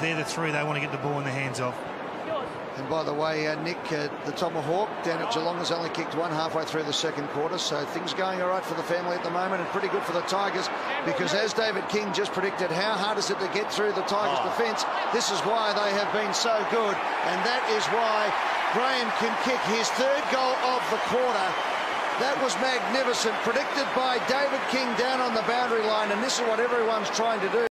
they're the three they want to get the ball in the hands of. And by the way, uh, Nick, uh, the Tomahawk down at Geelong has only kicked one halfway through the second quarter, so things going all right for the family at the moment and pretty good for the Tigers because as David King just predicted, how hard is it to get through the Tigers' oh. defence? This is why they have been so good, and that is why Graham can kick his third goal of the quarter. That was magnificent, predicted by David King down on the boundary line, and this is what everyone's trying to do.